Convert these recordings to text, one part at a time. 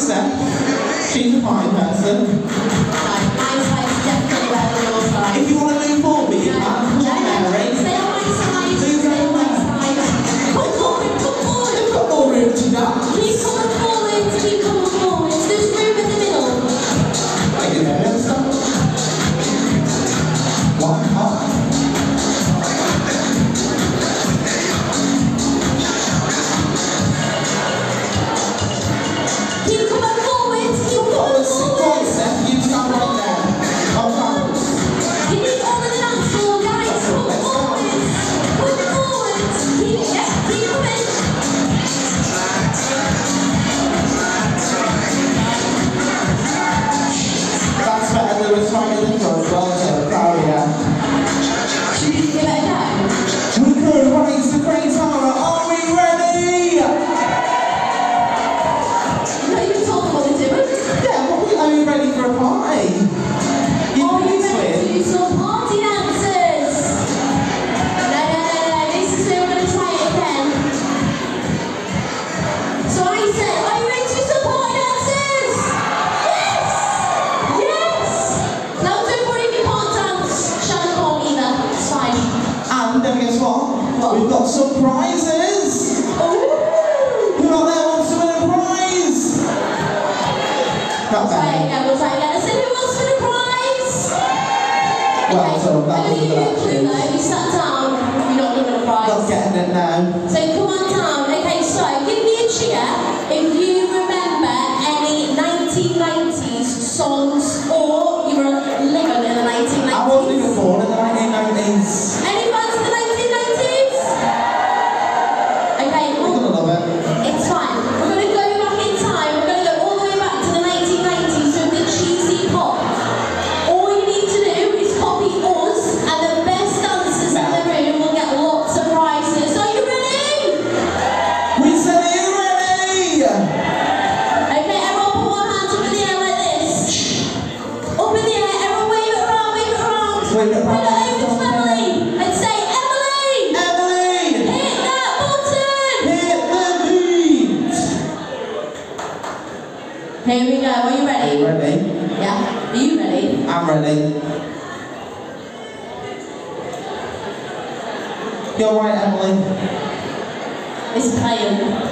step. Change fine mind, But we've got some prizes. Put on that one to win a prize. That's right, that was right. Let us know who wants to win a prize. Well, okay. so that was the clue though. If you sat down, you're not going to win a prize. Not getting it now. So come on down. Okay, so give me a cheer if you Wait, no problem. Here we go. Are you ready? I'm ready. Yeah. Are you ready? I'm ready. You're right, Emily. It's playing.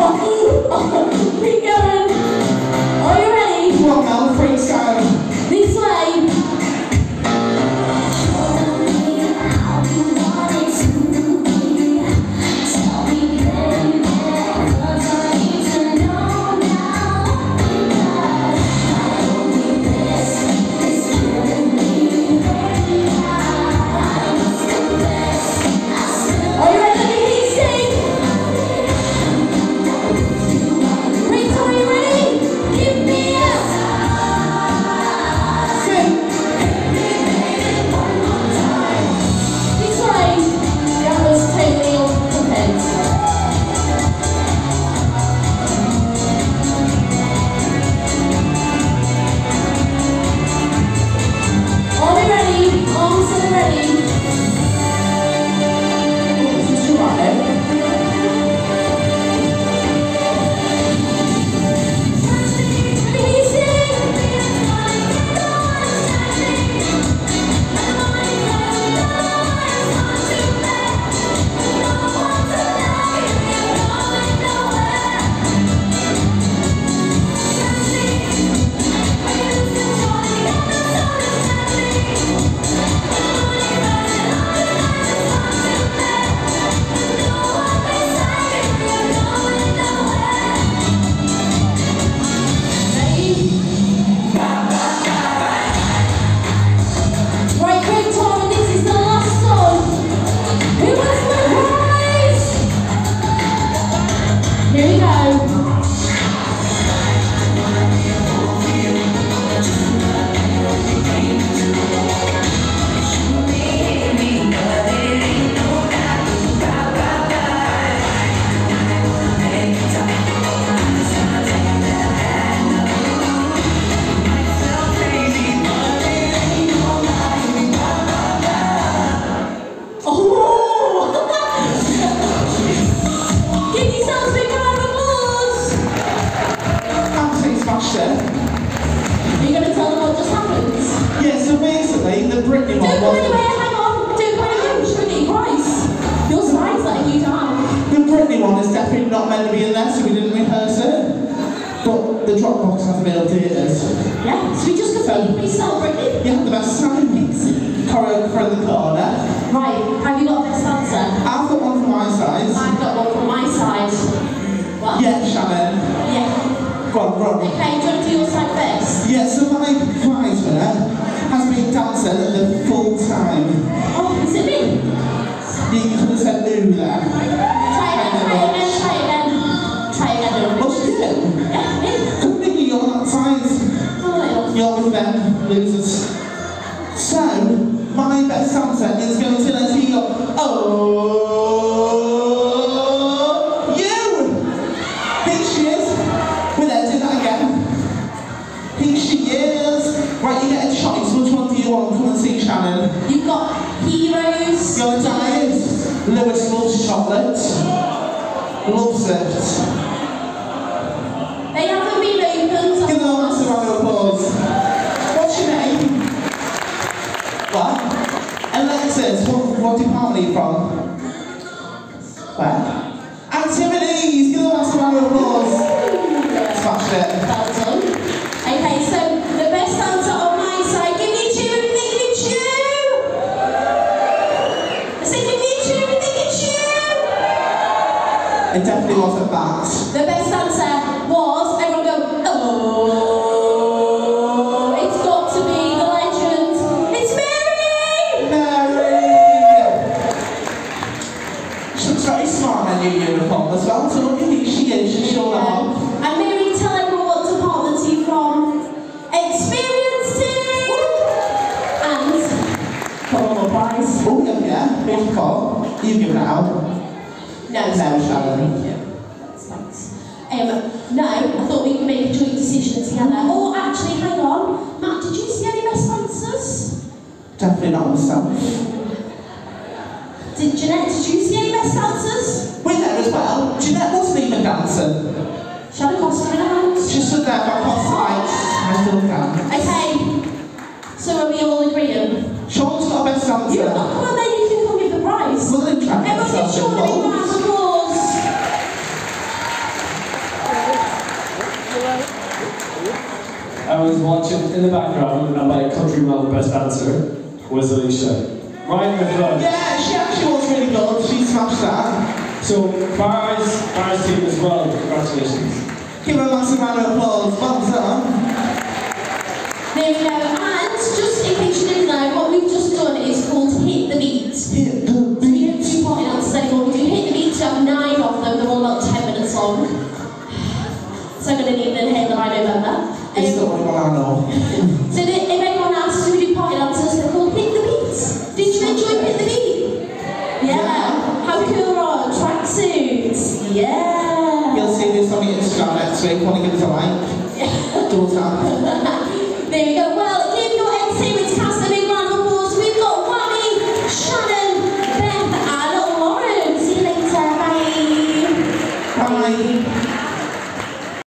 خطير أخطر فيا the brick in my muffin. The Britney one is definitely not meant to be in there, so we didn't rehearse it. But the Dropbox has made up theatres. Yeah, so we just completely so, Britney. have the best sound mix. Choreo from the corner. Right, have you got the best answer? I've got one from my side. I've got one from my side. What? Yeah, Shannon. Yeah. Go on, go on. Okay, do you want to do your side first? Yeah, so my prize winner been dancing the full time. Oh, is it me? You could have said no there. Try again, try again, try again. Try again. What's you do? Yeah, me. Couldn't think you're that side. Oh, You're with them, losers. So, my best answer is going to let me go, oh, Which one you want? Come and see Shannon. You've got heroes. Your diet. Lewis loves chocolate. Loves it. They haven't been opened. Give them a massive round of applause. What's your name? What? Alexis, what, what department are you from? Where? Activities! Give them a massive round of applause. Smashed it. you that album? No, no, sorry. No, that's thanks. Um, no, I thought we could make a joint decision together. Oh, actually, hang on. Matt, did you see any best answers? Definitely not myself. Did Jeanette, did you see any best answers? We're there as well. Jeanette wasn't even dancing. She had a costume in her hands. She stood there but across the lights. I still can. Okay. So are we all agreeing? Sean's got a best answer. You're not I was watching in the background, and my countryman the best dancer was Alicia. Right in the front. Yeah, she actually was really good. She smashed that. So, Bar's, Bar's team as well, congratulations. Give her a massive round of applause. Well done. There we go. And just in case you didn't know, what we've just done is called Hit the Beat. Hit the We don't beat. do party dances anymore. We do Hit the Beat. We have nine of them. They're all about 10 minutes long. So I'm going to need them here by November. The only one I know. so that if